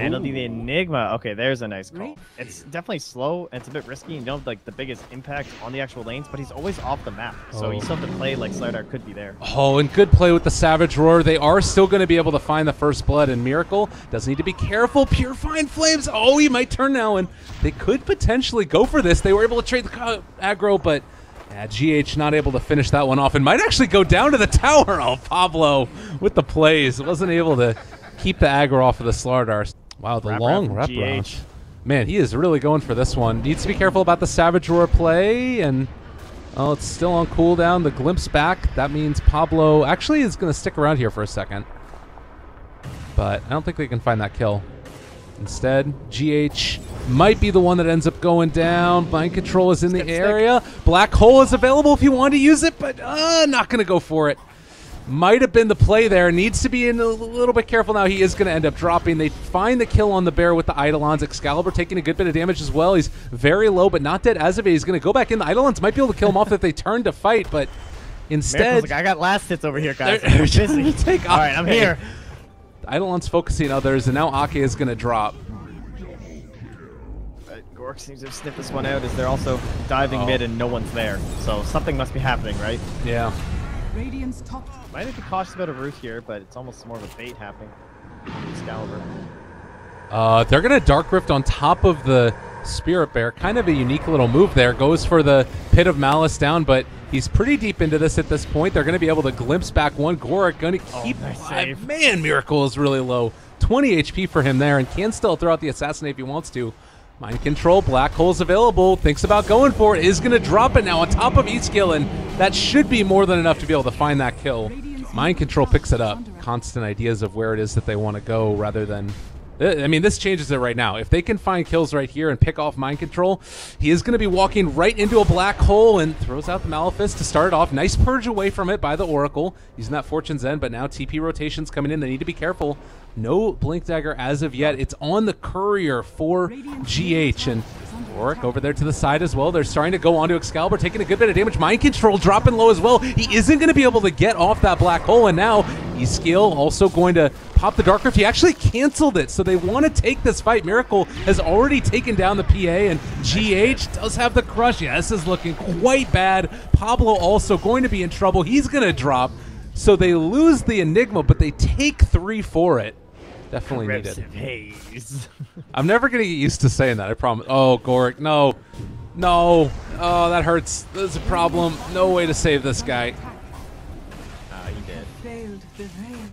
Handle the Enigma. Okay, there's a nice call. It's definitely slow and it's a bit risky and you don't have like the biggest impact on the actual lanes, but he's always off the map. So Oh. you still have to oh. play like Slardar could be there. Oh, and good play with the Savage Roar. They are still going to be able to find the first blood, and Miracle does need to be careful. Purifying Flames. Oh, he might turn now, and they could potentially go for this. They were able to trade the aggro, but yeah, GH not able to finish that one off, and might actually go down to the tower. Oh, Pablo with the plays. Wasn't able to keep the aggro off of the Slardar. Wow, the Wrap long rep round. Man, he is really going for this one. Needs to be careful about the Savage Roar play, and oh, it's still on cooldown. The glimpse back. That means Pablo actually is going to stick around here for a second. But I don't think they can find that kill. Instead, GH might be the one that ends up going down. Mind control is in the Skip stick. area. Black hole is available if you want to use it, but uh, not going to go for it. Might have been the play there. Needs to be in a little bit careful now. He is going to end up dropping. They find the kill on the bear with the Eidolons. Excalibur taking a good bit of damage as well. He's very low, but not dead as of it. He's going to go back in. The Eidolons might be able to kill him off if they turn to fight, but instead, like, I got last hits over here, guys. They're- I'm they're busy. take All right, I'm Ake. here. Eidolon's focusing others, and now Ake is going to drop. Uh, Gork seems to have sniffed this one out as they're also diving Oh. mid and no one's there. So something must be happening, right? Yeah. Radiant's top Might have to be cautious about a root here, but it's almost more of a bait happening. Excalibur. Uh, they're going to Dark Rift on top of the Spirit Bear. Kind of a unique little move there. Goes for the Pit of Malice down, but he's pretty deep into this at this point. They're going to be able to glimpse back one. Gorik going to Oh, keep nice alive. save. Man, Miracle is really low. 20 HP for him there and can still throw out the Assassinate if he wants to. Mind Control, Black Hole's available. Thinks about going for it. Is going to drop it now on top of and that should be more than enough to be able to find that kill. Mind Control picks it up. Constant ideas of where it is that they want to go rather than I mean, this changes it right now. If they can find kills right here and pick off mind control, he is going to be walking right into a black hole and throws out the Malefice to start it off. Nice purge away from it by the Oracle, using that Fortune's End, but now TP rotations coming in. They need to be careful. No Blink Dagger as of yet. It's on the Courier for GH, and Oric over there to the side as well. They're starting to go onto Excalibur, taking a good bit of damage. Mind Control dropping low as well. He isn't going to be able to get off that black hole, and now E-Skill also going to pop the Dark Rift. He actually canceled it, so they want to take this fight. Miracle has already taken down the PA, and GH does have the crush. Yeah, this is looking quite bad. Pablo also going to be in trouble. He's going to drop. So they lose the Enigma, but they take three for it. Definitely needed. Corrosive haze. I'm never gonna get used to saying that. I promise. Oh, Goric, no, no. Oh, that hurts. There's a problem. No way to save this guy. Ah, he did. failed the rain.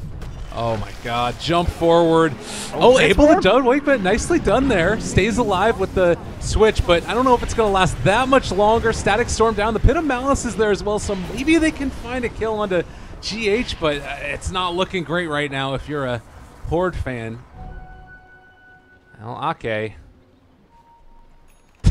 Oh my God! Jump forward. Oh, able to transform? done. Wait, but nicely done there. Stays alive with the switch, but I don't know if it's gonna last that much longer. Static storm down. The pit of malice is there as well, so maybe they can find a kill onto GH, but uh, it's not looking great right now. If you're a Horde fan. Well, okay.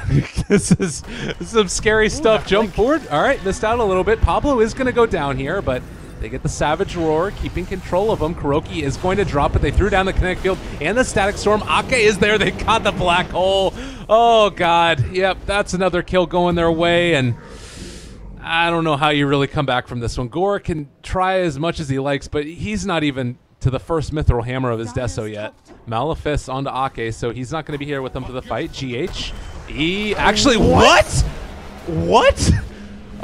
this is some scary stuff. that Jump forward. All right, missed out a little bit. Pablo is going to go down here, but they get the Savage Roar, keeping control of him. Kuroki is going to drop but They threw down the Kinetic Field and the Static Storm. Ake is there. They caught the Black Hole. Oh, God. Yep, that's another kill going their way, and I don't know how you really come back from this one. Gore can try as much as he likes, but he's not even to the first Mithril Hammer of his Deso yet. Malefice onto Ake, so he's not going to be here with them for the fight. GH. He actually what? What?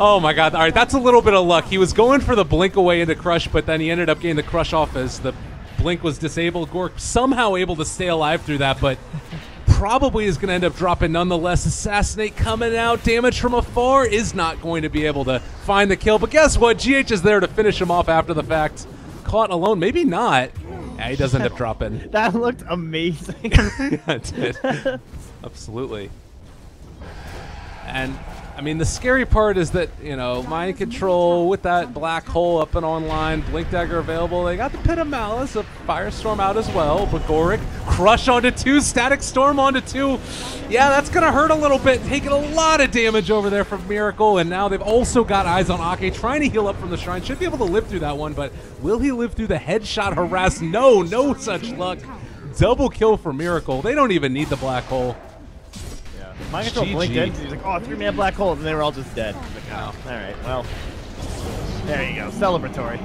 Oh my god. All right, that's a little bit of luck. He was going for the blink away into crush, but then he ended up getting the crush off as the blink was disabled. Gork somehow able to stay alive through that, but probably is going to end up dropping nonetheless. Assassinate coming out. Damage from afar is not going to be able to find the kill. But guess what? GH is there to finish him off after the fact. Caught alone. Maybe not. Yeah, he does end up dropping. That looked amazing. yeah, it did. Absolutely. And I mean, the scary part is that you know mind control with that black hole up and online, blink dagger available. They got the pit of malice, a firestorm out as well. Bagoric crush onto two, static storm onto two. Yeah, that's gonna hurt a little bit. Taking a lot of damage over there from Miracle, and now they've also got eyes on Ake trying to heal up from the shrine. Should be able to live through that one, but will he live through the headshot harass? No, no such luck. Double kill for Miracle. They don't even need the black hole. Yeah. Mind control GG. blinked in. He was like, oh, three man black hole, and they were all just dead. Like, oh, all right, well, there you go, celebratory.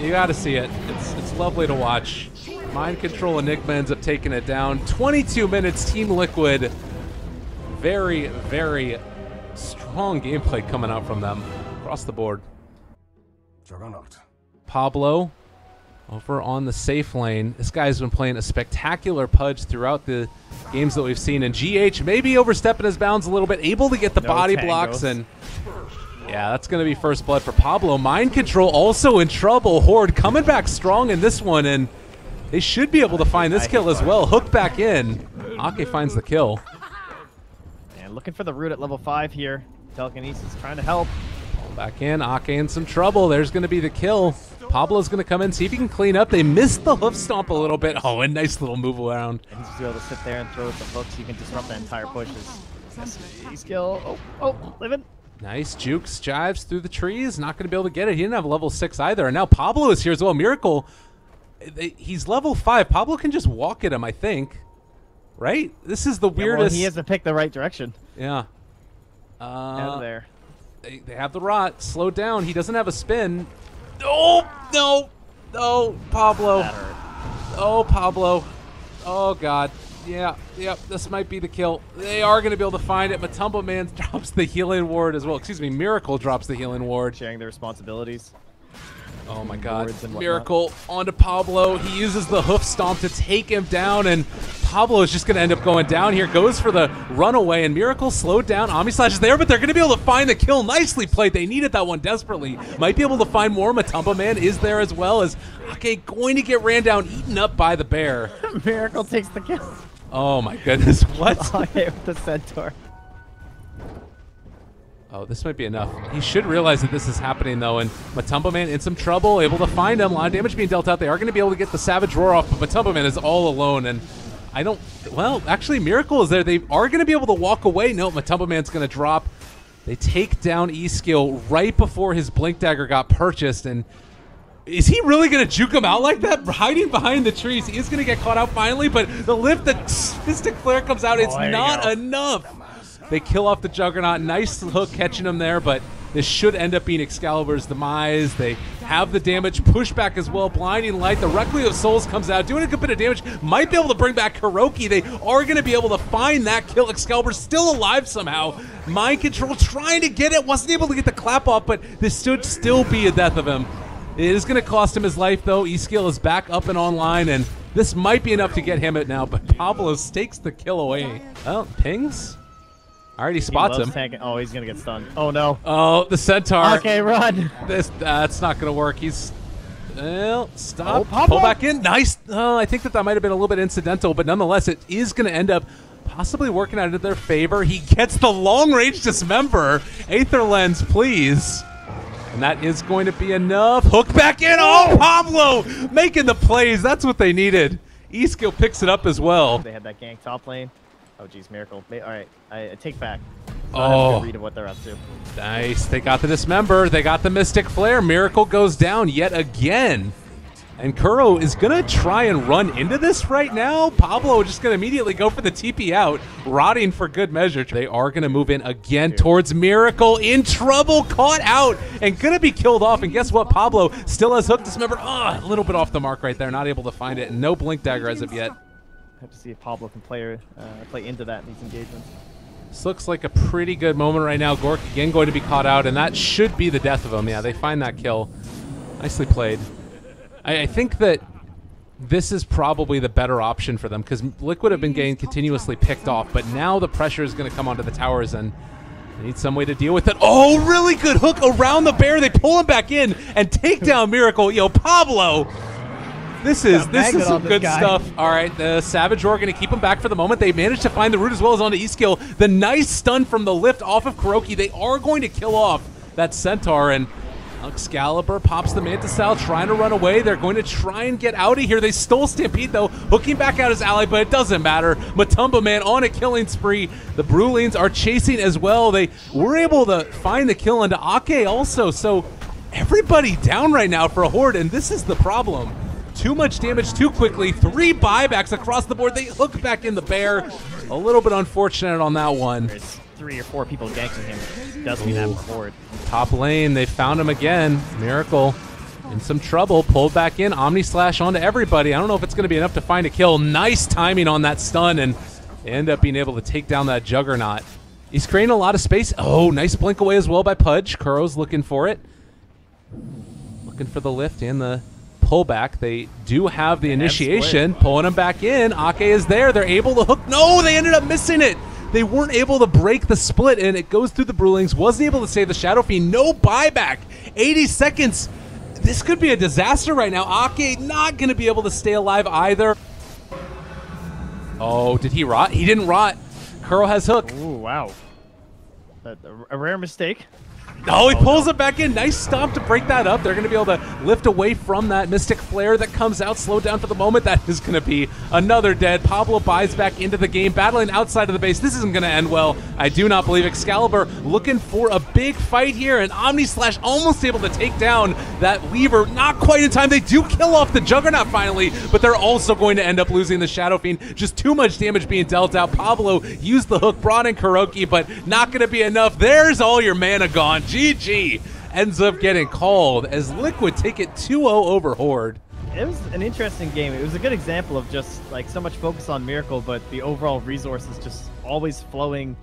You got to see it. It's it's lovely to watch. Mind Control Enigma ends up taking it down. 22 minutes, Team Liquid. Very, very strong gameplay coming out from them across the board. Juggernaut. Pablo over on the safe lane. This guy's been playing a spectacular pudge throughout the games that we've seen. And GH maybe overstepping his bounds a little bit, able to get the No body tangos. blocks. And yeah, that's going to be first blood for Pablo. Mind Control also in trouble. Horde coming back strong in this one. And they should be able to find this kill as well. Hook back in. Ake finds the kill. And looking for the root at level 5 here. Telekinesis trying to help. Back in, Ake in some trouble. There's going to be the kill. Pablo's going to come in, see if he can clean up. They missed the hoof stomp a little bit. Oh, a nice little move around. And he's just able to sit there and throw with the hooks. You can disrupt the entire push. His skill. Oh, oh, living. Nice jukes, jives through the trees. Not going to be able to get it. He didn't have level six either. And now Pablo is here as well. Miracle. He's level five. Pablo can just walk at him, I think. Right? This is the Yeah, well, weirdest. he has to pick the right direction. yeah. Out Uh, of there. they, they have the rot. Slow down. He doesn't have a spin. Oh, no. No, Pablo. Oh, Pablo. Oh, God. Yeah, yep, this might be the kill. They are going to be able to find it. Matumba Man drops the healing ward as well. Excuse me, Miracle drops the healing ward. Sharing the responsibilities. Oh, my God. Wards and whatnot. Miracle onto Pablo. He uses the hoof stomp to take him down, and Pablo is just going to end up going down here. Goes for the runaway, and Miracle slowed down. Omni Slash is there, but they're going to be able to find the kill. Nicely played. They needed that one desperately. Might be able to find more. Matumba Man is there as well as Ake going to get ran down, eaten up by the bear. Miracle takes the kill. Oh my goodness, what? Oh, okay, with the centaur. Oh, this might be enough. He should realize that this is happening though, and Matumba Man in some trouble, able to find him. A lot of damage being dealt out. They are going to be able to get the Savage Roar off, but Matumba Man is all alone, and I don't. Well, actually, Miracle is there. They are going to be able to walk away. No, Matumba Man's going to drop. They take down E-Skill right before his Blink Dagger got purchased, and is he really going to juke him out like that? Hiding behind the trees. He is going to get caught out finally, but the lift, the Mystic Flare comes out. It's Oh, not enough. They kill off the Juggernaut. Nice hook catching him there, but this should end up being Excalibur's demise. They have the damage pushback as well. Blinding Light. The Requiem of Souls comes out, doing a good bit of damage. Might be able to bring back Hiroki. They are going to be able to find that kill. Excalibur still alive somehow. Mind Control trying to get it. Wasn't able to get the clap off, but this should still be a death of him. It is going to cost him his life, though. E-Skill is back up and online, and this might be enough to get him it now, but Pablo stakes the kill away. Oh, pings. Already He spots him. tanking- Oh, he's gonna get stunned. Oh no. Oh, the centaur. Okay, run. This that's not going to work. He's well, stop. Oh. Pull back in. Nice. Oh, I think that that might have been a little bit incidental, but nonetheless, it is going to end up possibly working out in their favor. He gets the long range dismember. Aether lens, please. And that is going to be enough. Hook back in. Oh, Pablo making the plays. That's what they needed. E-Skill picks it up as well. They had that gank top lane. Oh geez, miracle. All right, I, I take back. So I Oh. read of what they're up to. Nice. They got the dismember. They got the mystic flare. Miracle goes down yet again. And Kuro is going to try and run into this right now. Pablo just going to immediately go for the TP out, rotting for good measure. They are going to move in again towards Miracle. In trouble, caught out, and going to be killed off. And guess what? Pablo still has hook dismember. Ah, a little bit off the mark right there. Not able to find it. No blink dagger as of yet. Have to see if Pablo can play uh, play into that in these engagements. This looks like a pretty good moment right now. Gork again going to be caught out, and that should be the death of him. Yeah, they find that kill. Nicely played. I, I think that this is probably the better option for them because Liquid have been getting continuously picked off, but now the pressure is going to come onto the towers and they need some way to deal with it. Oh, really good hook around the bear. They pull him back in and take down Miracle. Yo, Pablo. This is this is some good guy. stuff. All right, the Savage Roar going to keep him back for the moment. They managed to find the root as well as onto E-Skill. The nice stun from the lift off of Kuroki. They are going to kill off that Centaur and Excalibur pops the Mantis out, trying to run away. They're going to try and get out of here. They stole Stampede, though, hooking back out his ally, but it doesn't matter. Matumba Man on a killing spree. The Brewlings are chasing as well. They were able to find the kill into Ake also, so everybody down right now for a Horde, and this is the problem. Too much damage too quickly. Three buybacks across the board. They hook back in the bear. A little bit unfortunate on that one. There's three or four people ganking him. Doesn't mean that Horde. Top lane, they found him again. Miracle in some trouble. Pulled back in. Omni Slash onto everybody. I don't know if it's going to be enough to find a kill. Nice timing on that stun and end up being able to take down that Juggernaut. He's creating a lot of space. Oh, nice blink away as well by Pudge. Kuro's looking for it. Looking for the lift and the pullback. They do have the have initiation. Pulling him back in. Ake is there. They're able to hook. No, they ended up missing it. They weren't able to break the split, and it goes through the Brewlings. Wasn't able to save the Shadow Fiend. No buyback. 80 seconds. This could be a disaster right now. Ake not going to be able to stay alive either. Oh, did he rot? He didn't rot. Curl has hook. Ooh, wow. A, a rare mistake. Oh, he pulls it back in. Nice stomp to break that up. They're going to be able to lift away from that Mystic Flare that comes out. Slow down for the moment. That is going to be another dead. Pablo buys back into the game, battling outside of the base. This isn't going to end well. I do not believe Excalibur looking for a big fight here, and Omni Slash almost able to take down that Weaver. Not quite in time. They do kill off the Juggernaut finally, but they're also going to end up losing the Shadow Fiend. Just too much damage being dealt out. Pablo used the hook, brought in Kuroki, but not going to be enough. There's all your mana gone. GG ends up getting called as Liquid take it 2-0 over Horde. It was an interesting game. It was a good example of just like so much focus on Miracle, but the overall resources just always flowing